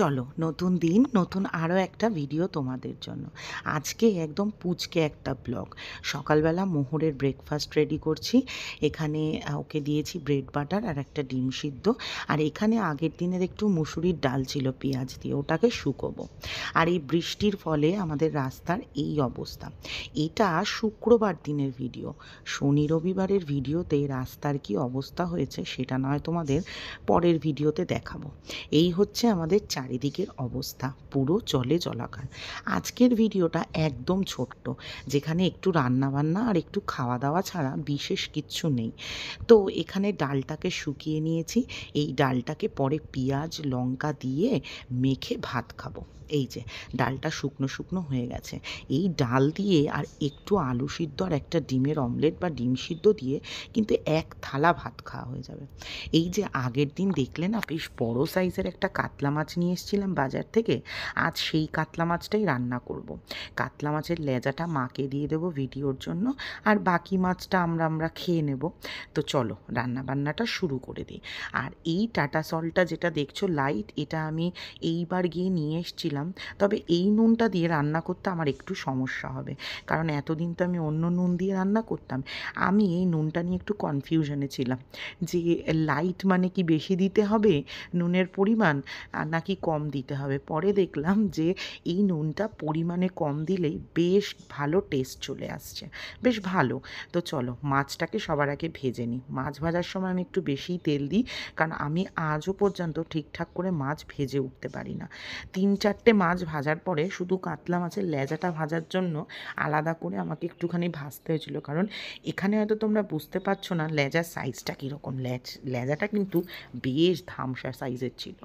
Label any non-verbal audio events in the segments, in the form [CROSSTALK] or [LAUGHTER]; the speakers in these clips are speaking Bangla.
চলো, নতুন দিন, নতুন আরও একটা ভিডিও তোমাদের জন্য। আজকে একদম পুচকে একটা ব্লগ সকালবেলা মোহরের ব্রেকফাস্ট রেডি করছি। এখানে ওকে দিয়েছি ব্রেড বাটার আর একটা ডিম সিদ্ধ। আর এখানে আগের দিনের একটু মুসুরির ডাল ছিল, পেঁয়াজ দিয়ে। ওটাকে শুকোবো। আর এই বৃষ্টির ফলে আমাদের রাস্তার এই অবস্থা। এটা শুক্রবার দিনের ভিডিও শনি রবিবারের ভিডিওতে রাস্তার কি অবস্থা হয়েছে, সেটা নয় তোমাদের পরের ভিডিওতে দেখাবো। এই হচ্ছে আমাদের চারিদিকের অবস্থা, পুরো চলে জলাকার। আজকের ভিডিওটা একদম ছোট্ট, যেখানে একটু রান্না বান্না আর একটু খাওয়া দাওয়া ছাড়া বিশেষ কিচ্ছু নেই। তো এখানে ডালটাকে শুকিয়ে নিয়েছি, এই ডালটাকে পরে পেঁয়াজ, লঙ্কা দিয়ে মেখে ভাত খাব। এই যে, ডালটা শুকনো শুকনো হয়ে গেছে। এই ডাল দিয়ে আর একটু আলু সিদ্ধ আর একটা ডিমের অমলেট বা ডিম সিদ্ধ দিয়ে কিন্তু এক থালা ভাত খাওয়া হয়ে যাবে। এই যে আগের দিন দেখলে না, বেশ বড় সাইজের একটা কাতলা মাছ নিয়ে এসেছিলাম বাজার থেকে, আজ সেই কাতলা মাছটাই রান্না করব। কাতলা মাছের লেজাটা মাকে দিয়ে দেবো ভিডিওর জন্য, আর বাকি মাছটা আমরা আমরা খেয়ে নেব। তো চলো রান্না বান্নাটা শুরু করে দিই। আর এই টাটা সলটা যেটা দেখছ লাইট, এটা আমি এইবার গিয়ে নিয়ে এসেছিলাম। তবে এই নুনটা দিয়ে রান্না করতে আমার একটু সমস্যা হবে, কারণ এতদিন তো আমি অন্য নুন দিয়ে রান্না করতাম। আমি এই নুনটা নিয়ে একটু কনফিউশনে ছিলাম যে, লাইট মানে কি বেশি দিতে হবে নুনের পরিমাণ নাকি কম দিতে হবে। পরে দেখলাম যে এই নুনটা পরিমাণে কম দিলেই বেশ ভালো টেস্ট চলে আসছে। বেশ ভালো। তো চলো, মাছটাকে সবার আগে ভেজে নিই। মাছ ভাজার সময় আমি একটু বেশিই তেল দিই, কারণ আমি আজও পর্যন্ত ঠিকঠাক করে মাছ ভেজে উঠতে পারি না। তিন চারটে মাছ ভাজার পরে শুধু কাতলা মাছের লেজাটা ভাজার জন্য আলাদা করে আমাকে একটুখানি ভাজতে হয়েছিল। কারণ এখানে হয়তো তোমরা বুঝতে পারছ না লেজার সাইজটা কীরকম। লেজ লেজাটা কিন্তু বেশ ধামসা সাইজের ছিল।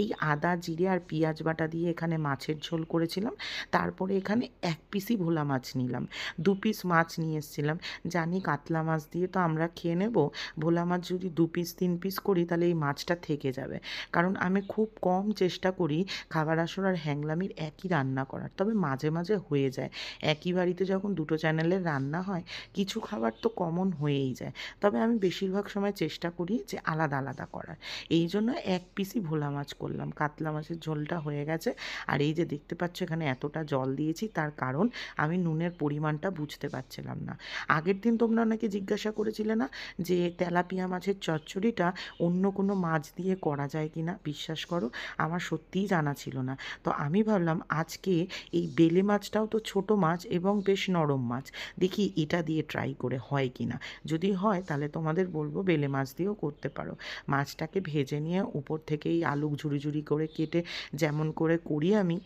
এই আদা জিরে আর পেঁয়াজ বাটা দিয়ে এখানে মাছের ঝোল করেছিলাম। তারপরে এখানে এক পিসই ভোলা মাছ নিলাম। দু পিস মাছ নিয়ে এসেছিলাম। জানি কাতলা মাছ দিয়ে তো আমরা খেয়ে নেব। ভোলা মাছ যদি দু পিস, তিন পিস করি তাহলে এই মাছটা থেকে যাবে। কারণ আমি খুব কম চেষ্টা করি খাবার আসর আর হ্যাংলামির একই রান্না করার। তবে মাঝে মাঝে হয়ে যায়। একই বাড়িতে যখন দুটো চ্যানেলের রান্না হয়, কিছু খাবার তো কমন হয়েই যায়। তবে আমি বেশিরভাগ সময় চেষ্টা করি যে আলাদা আলাদা করার। এই জন্য এক পিসই ভোলা মাছ করলাম। কাতলা মাছের ঝোলটা হয়ে গেছে। আর এই যে দেখতে পাচ্ছ এখানে এতটা জল দিয়েছি, তার কারণ আমি নুনের পরিমাণটা বুঝতে পারছিলাম না। আগের দিন তোমরা অনেকে জিজ্ঞাসা করেছিলে না যে তেলাপিয়া মাছের চচ্চড়িটা অন্য কোনো মাছ দিয়ে করা যায় কি না বিশ্বাস করো, আমার সত্যিই জানা ছিল না। তো আমি ভাবলাম আজকে এই বেলে মাছটাও তো ছোট মাছ এবং বেশ নরম মাছ। দেখি এটা দিয়ে ট্রাই করে হয় কি না যদি হয়, তাহলে তোমাদের বলব বেলে মাছ দিয়েও করতে পারো। মাছটাকে ভেজে নিয়ে উপর থেকে এই আলু ঝুড়ি ঝুড়ি করে কেটে যেমন করে করি আমি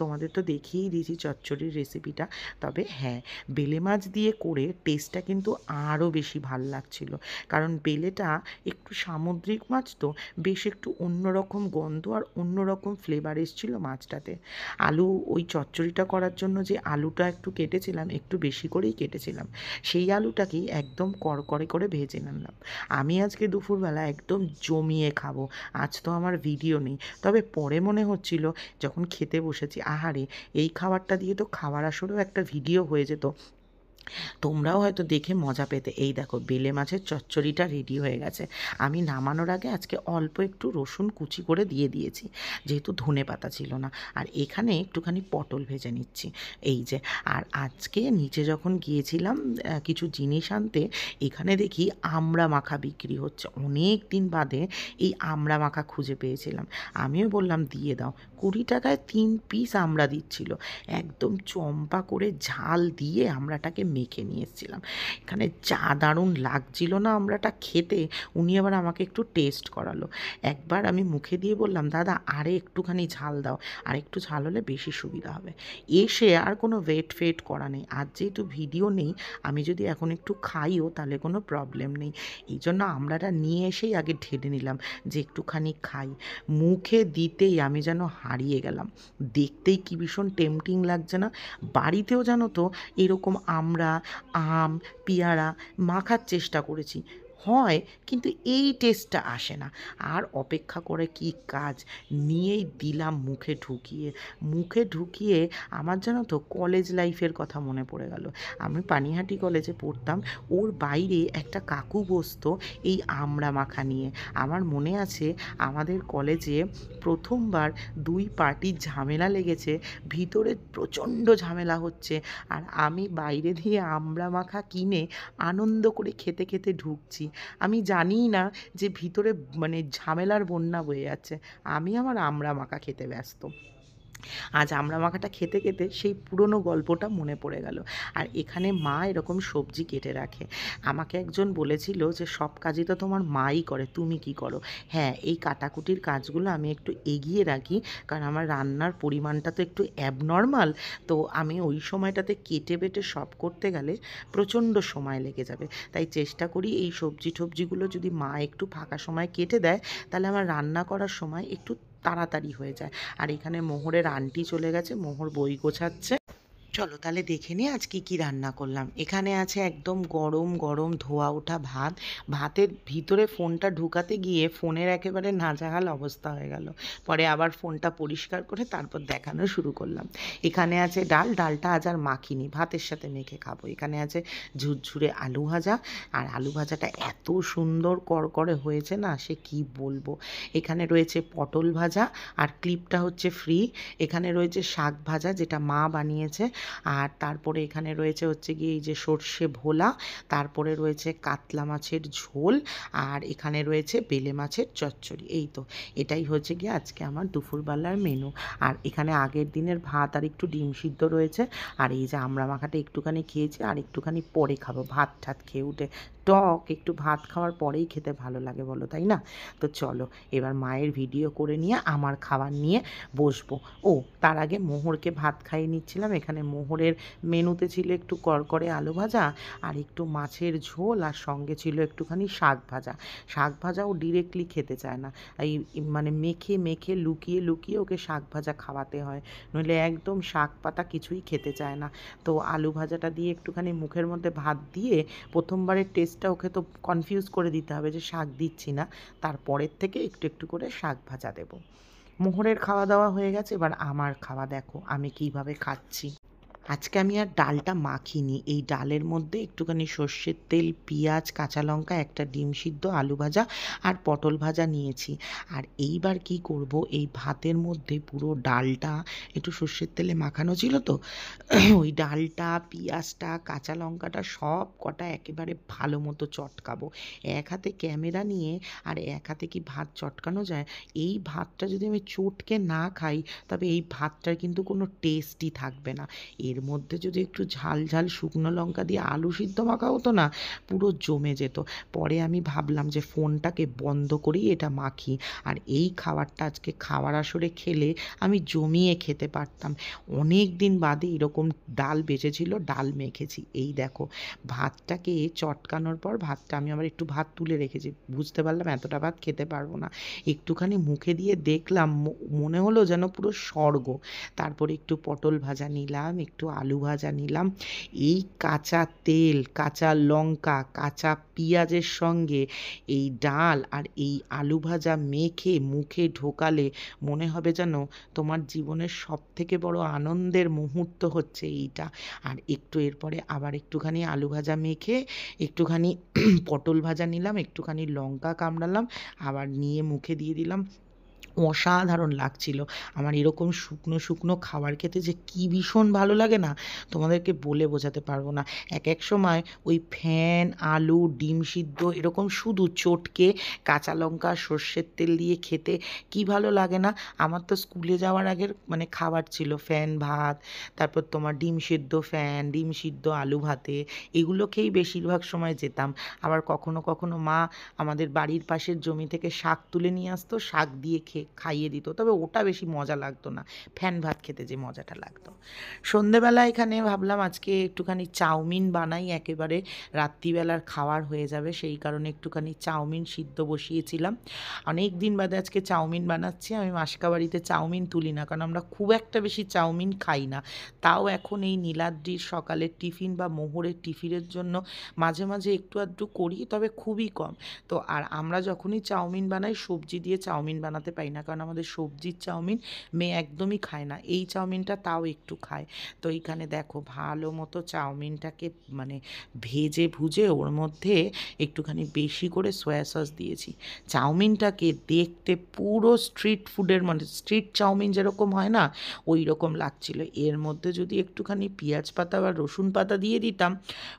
তোমাদের তো দেখিয়েই দিয়েছি চচ্চড়ির রেসিপিটা তবে হ্যাঁ বেলে মাছ দিয়ে করে টেস্টটা কিন্তু আরও বেশি ভালো লাগছিল। কারণ বেলেটা একটু সামুদ্রিক মাছ তো, বেশ একটু অন্যরকম গন্ধ আর অন্যরকম ফ্লেভার এসেছিল মাছটাতে। আলু, ওই চচ্চড়িটা করার জন্য যে আলুটা একটু কেটেছিলাম, একটু বেশি করেই কেটেছিলাম, সেই আলুটাকেই একদম করকরে করে ভেজে নিলাম। আমি আজকে দুপুরবেলা একদম জমিয়ে খাব, আজ তো আমার ভিডিও নেই। তবে পরে মনে হচ্ছিল যখন খেতে বসেছি, আহারে, এই খাবারটা দিয়ে তো খাবার আসলেও একটা ভিডিও হয়ে যেত। তোমরাও হয়তো দেখে মজা পেতে। এই দেখো, বেলে মাছের চচ্চড়িটা রেডি হয়ে গেছে। আমি নামানোর আগে আজকে অল্প একটু রসুন কুচি করে দিয়ে দিয়েছি, যেহেতু ধনে পাতা ছিল না। আর এখানে একটুখানি পটল ভেজে নিচ্ছি। এই যে, আর আজকে নিচে যখন গিয়েছিলাম কিছু জিনিস আনতে, এখানে দেখি আমড়া মাখা বিক্রি হচ্ছে। অনেক দিন বাদে এই আমড়া মাখা খুঁজে পেয়েছিলাম। আমিও বললাম, দিয়ে দাও। কুড়ি টাকায় তিন পিস আমড়া দিচ্ছিল। একদম চম্পা করে ঝাল দিয়ে আমড়াটাকে মেখে নিয়ে এসেছিলাম এখানে যা দারুণ লাগছিল না আমরাটা খেতে, উনি আবার আমাকে একটু টেস্ট করালো। একবার আমি মুখে দিয়ে বললাম, দাদা, আরে একটুখানি ঝাল দাও, আর একটু ঝাল হলে বেশি সুবিধা হবে। এসে আর কোনো ওয়েট ফেট করা নেই। আর যেহেতু ভিডিও নেই, আমি যদি এখন একটু খাইও, তাহলে কোনো প্রবলেম নেই। এই জন্য আমরাটা নিয়ে এসেই আগে ঢেলে নিলাম যে একটুখানি খাই। মুখে দিতেই আমি যেন হারিয়ে গেলাম। দেখতেই কি ভীষণ টেম্পটিং লাগছে না। বাড়িতেও জানো তো, এরকম আমরা আম পেয়ারা মাখার চেষ্টা করেছি। হয়, কিন্তু এই টেস্টটা আসে না। আর অপেক্ষা করে কি কাজ নিয়েই দিলাম মুখে ঢুকিয়ে। মুখে ঢুকিয়ে আমার জানো তো কলেজ লাইফের কথা মনে পড়ে গেল। আমি পানিহাটি কলেজে পড়তাম, ওর বাইরে একটা কাকু বসতো এই আমড়া মাখা নিয়ে। আমার মনে আছে আমাদের কলেজে প্রথমবার দুই পার্টির ঝামেলা লেগেছে, ভিতরে প্রচণ্ড ঝামেলা হচ্ছে। আর আমি বাইরে দিয়ে আমড়া মাখা কিনে আনন্দ করে খেতে খেতে ঢুকছি। আমি জানি না যে ভিতরে মানে ঝামেলার বন্যা বয়ে যাচ্ছে। আমি আমার আমড়া মাখা খেতে ব্যস্ত। আজ আমড়া মাখাটা খেতে খেতে সেই পুরনো গল্পটা মনে পড়ে গেল। আর এখানে মা এরকম সবজি কেটে রাখে। আমাকে একজন বলেছিল যে, সব কাজই তো তোমার মাই করে, তুমি কি করো? হ্যাঁ এই কাটাকুটির কাজগুলো আমি একটু এগিয়ে রাখি, কারণ আমার রান্নার পরিমাণটা তো একটু অ্যাবনর্মাল তো আমি ওই সময়টাতে কেটে বেটে সব করতে গেলে প্রচণ্ড সময় লেগে যাবে। তাই চেষ্টা করি এই সবজি টবজিগুলো যদি মা একটু ফাঁকা সময় কেটে দেয়, তাহলে আমার রান্না করার সময় একটু তাড়াতাড়ি হয়ে যায়। আর এখানে মোহরের আন্টি চলে গেছে মোহর বই গোছাচ্ছে। চলো তাহলে দেখে নিই আজ কী কী রান্না করলাম। এখানে আছে একদম গরম গরম ধোয়া ওঠা ভাত। ভাতের ভিতরে ফোনটা ঢুকাতে গিয়ে ফোনের একেবারে নাজাহাল অবস্থা হয়ে গেল। পরে আবার ফোনটা পরিষ্কার করে তারপর দেখানো শুরু করলাম। এখানে আছে ডাল, ডালটা আজ আর মাখিনি। ভাতের সাথে মেখে খাব। এখানে আছে ঝুরঝুরে আলু ভাজা। আর আলু ভাজাটা এত সুন্দর করকরে হয়েছে না, সে কি বলব? এখানে রয়েছে পটল ভাজা। আর ক্লিপটা হচ্ছে ফ্রি। এখানে রয়েছে শাক ভাজা, যেটা মা বানিয়েছে। আর তারপরে এখানে রয়েছে হচ্ছে গিয়ে এই যে সর্ষে ভোলা, তারপরে রয়েছে কাতলা মাছের ঝোল, আর এখানে রয়েছে বেলে মাছের চচ্চড়ি। এই তো, এটাই হচ্ছে গিয়ে আজকে আমার দুপুরবেলার মেনু আর এখানে আগের দিনের ভাত আর একটু ডিম সিদ্ধ রয়েছে, আর এই যে আমরা মাখাটা একটুখানি খেয়েছি, আর একটুখানি পরে খাব ভাত ঠাত খেয়ে উঠে টক একটু ভাত খাওয়ার পরেই খেতে ভালো লাগে বলো, তাই না? তো চলো, এবার মায়ের ভিডিও করে নিয়ে, আমার খাবার নিয়ে বসবো। ও, তার আগে মোহরকে ভাত খাইয়ে নিচ্ছিলাম। এখানে মোহরের মেনুতে ছিল একটু করকরে আলু ভাজা আর একটু মাছের ঝোল আর সঙ্গে ছিল একটুখানি শাক ভাজা। শাক ভাজাও ডিরেক্টলি খেতে চায় না। এই মানে মেখে মেখে, লুকিয়ে লুকিয়ে ওকে শাক ভাজা খাওয়াতে হয়। নইলে একদম শাক পাতা কিছুই খেতে চায় না। তো আলু ভাজাটা দিয়ে একটুখানি মুখের মধ্যে ভাত দিয়ে প্রথমবারের টেস্টটা ওকে তো কনফিউজ করে দিতে হবে যে শাক দিচ্ছি না। তারপরের থেকে একটু একটু করে শাক ভাজা দেবো। মোহরের খাওয়া দাওয়া হয়ে গেছে, এবার আমার খাওয়া দেখো, আমি কীভাবে খাচ্ছি। আজকে আমি আর ডালটা মাখিনি। এই ডালের মধ্যে একটুখানি সর্ষের তেল, পেঁয়াজ, কাঁচা লঙ্কা, একটা ডিম সিদ্ধ, আলু ভাজা আর পটল ভাজা নিয়েছি। আর এইবার কি করব? এই ভাতের মধ্যে পুরো ডালটা একটু সর্ষের তেলে মাখানো ছিল তো? [CLEARS THROAT] ওই ডালটা, পেঁয়াজটা, কাঁচা লঙ্কাটা সব কটা একেবারে ভালো মতো চটকাবো। এক হাতে ক্যামেরা নিয়ে আর এক হাতে কি ভাত চটকানো যায়? এই ভাতটা যদি আমি চটকে না খাই, তবে এই ভাতটার কিন্তু কোনো টেস্টই থাকবে না। এর এর মধ্যে যদি একটু ঝাল ঝাল শুকনো লঙ্কা দিয়ে আলু সিদ্ধ মাখা হতো না, পুরো জমে যেত। পরে আমি ভাবলাম যে ফোনটাকে বন্ধ করেই এটা মাখি। আর এই খাবারটা আজকে খাওয়ার আসরে খেলে আমি জমিয়ে খেতে পারতাম। অনেক দিন বাদে এরকম ডাল বেঁচেছিল, ডাল মেখেছি। এই দেখো, ভাতটাকে চটকানোর পর ভাতটা আমি আবার একটু ভাত তুলে রেখেছি। বুঝতে পারলাম এতটা ভাত খেতে পারব না। একটুখানি মুখে দিয়ে দেখলাম মনে হলো যেন পুরো স্বর্গ। তারপরে একটু পটল ভাজা নিলাম, একটু আলু ভাজা নিলাম। এই কাঁচা তেল, কাঁচা লঙ্কা, কাঁচা পেঁয়াজের সঙ্গে এই ডাল আর এই আলু ভাজা মেখে মুখে ঢোকালে মনে হবে যেন তোমার জীবনের সব থেকে বড় আনন্দের মুহূর্ত হচ্ছে এইটা। আর একটু এরপরে আবার একটুখানি আলু ভাজা মেখে একটুখানি [CLEARS THROAT] পটল ভাজা নিলাম, একটুখানি লঙ্কা কামড়ালাম, আবার নিয়ে মুখে দিয়ে দিলাম। অসাধারণ লাগছিল। আমার এরকম শুকনো শুকনো খাবার খেতে যে কী ভীষণ ভালো লাগে না, তোমাদেরকে বলে বোঝাতে পারব না। এক এক সময় ওই ফ্যান, আলু, ডিম সিদ্ধ, এরকম শুধু চটকে কাঁচা লঙ্কা, সর্ষের তেল দিয়ে খেতে কি ভালো লাগে না? আমার তো স্কুলে যাওয়ার আগের মানে খাবার ছিল ফ্যান, ভাত, তারপর তোমার ডিম সিদ্ধ ফ্যান, ডিম সিদ্ধ, আলু ভাতে, এগুলো খেয়েই বেশিরভাগ সময় যেতাম। আবার কখনো কখনো মা আমাদের বাড়ির পাশের জমি থেকে শাক তুলে নিয়ে আসতো, শাক দিয়ে খেয়ে খাইয়ে দিত, তবে ওটা বেশি মজা লাগতো না। ফ্যান ভাত খেতে যে মজাটা লাগতো। সন্ধেবেলা এখানে ভাবলাম আজকে একটুখানি চাউমিন বানাই, একেবারে রাত্রিবেলার খাওয়ার হয়ে যাবে, সেই কারণে একটুখানি চাউমিন সিদ্ধ বসিয়েছিলাম। অনেক দিন বাদে আজকে চাউমিন বানাচ্ছি, আমি মাসকাবাড়িতে চাউমিন তুলি না, কারণ আমরা খুব একটা বেশি চাউমিন খাই না। তাও এখন এই নীলাদ্রির সকালের টিফিন বা মোহরের টিফিনের জন্য মাঝে মাঝে একটু আধটু করি, তবে খুবই কম। তো আর আমরা যখনই চাউমিন বানাই, সবজি দিয়ে চাউমিন বানাতে পারি না। কারণ আমাদের সবজির চাউমিন মেয়ে একদমই খায় না। এই চাউমিনটা তাও একটু খায়। তো এইখানে দেখো, ভালো মতো চাউমিনটাকে মানে ভেজে ভুজে ওর মধ্যে একটুখানি বেশি করে সয়া সস দিয়েছি। চাউমিনটাকে দেখতে পুরো স্ট্রিট ফুডের মানে স্ট্রিট চাউমিন যেরকম হয় না ওই রকম লাগছিল। এর মধ্যে যদি একটুখানি পেঁয়াজ পাতা বা রসুন পাতা দিয়ে দিতাম,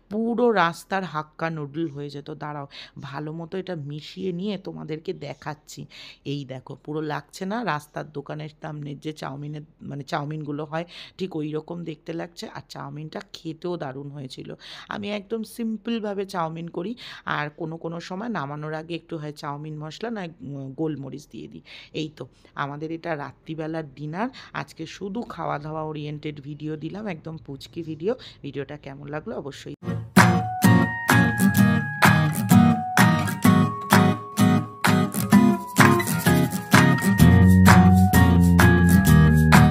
পুরো রাস্তার হাক্কা নুডল হয়ে যেত। দাঁড়াও, ভালো মতো এটা মিশিয়ে নিয়ে তোমাদেরকে দেখাচ্ছি। এই দেখো, পুরো লাগছে না। রাস্তার দোকানের সামনের যে চাউমিনের মানে চাউমিনগুলো হয়, ঠিক ওই রকম দেখতে লাগছে। আর চাউমিনটা খেতেও দারুণ হয়েছিল। আমি একদম সিম্পলভাবে চাউমিন করি। আর কোনো কোনো সময় নামানোর আগে একটু হয় চাউমিন মশলা, না গোলমরিচ দিয়ে দিই। এই তো, আমাদের এটা রাত্রিবেলার ডিনার। আজকে শুধু খাওয়া দাওয়া ওরিয়েন্টেড ভিডিও দিলাম, একদম পুচকি ভিডিও ভিডিওটা কেমন লাগল অবশ্যই